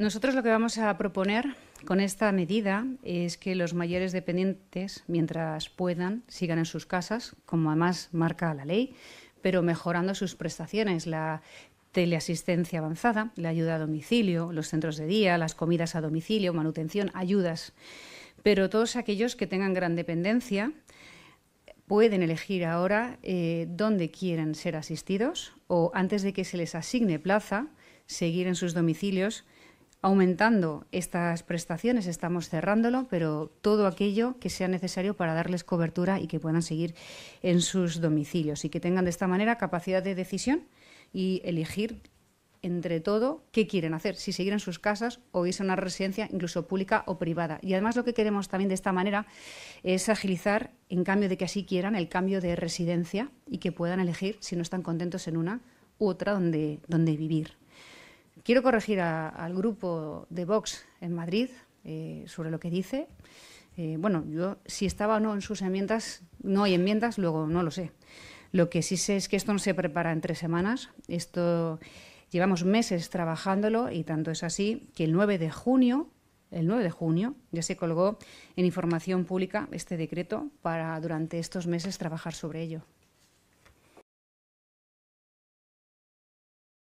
Nosotros lo que vamos a proponer con esta medida es que los mayores dependientes, mientras puedan, sigan en sus casas, como además marca la ley, pero mejorando sus prestaciones, la teleasistencia avanzada, la ayuda a domicilio, los centros de día, las comidas a domicilio, manutención, ayudas. Pero todos aquellos que tengan gran dependencia pueden elegir ahora eh, dónde quieren ser asistidos o antes de que se les asigne plaza, seguir en sus domicilios aumentando estas prestaciones, estamos cerrándolo, pero todo aquello que sea necesario para darles cobertura y que puedan seguir en sus domicilios y que tengan de esta manera capacidad de decisión y elegir entre todo qué quieren hacer, si seguir en sus casas o irse a una residencia incluso pública o privada. Y además lo que queremos también de esta manera es agilizar, en cambio de que así quieran, el cambio de residencia y que puedan elegir si no están contentos en una u otra donde, donde vivir. Quiero corregir al grupo de Vox en Madrid eh, sobre lo que dice. Eh, bueno, yo si estaba o no en sus enmiendas, no hay enmiendas, luego no lo sé. Lo que sí sé es que esto no se prepara en tres semanas. Esto llevamos meses trabajándolo y tanto es así que el 9 de junio, el 9 de junio, ya se colgó en información pública este decreto para durante estos meses trabajar sobre ello.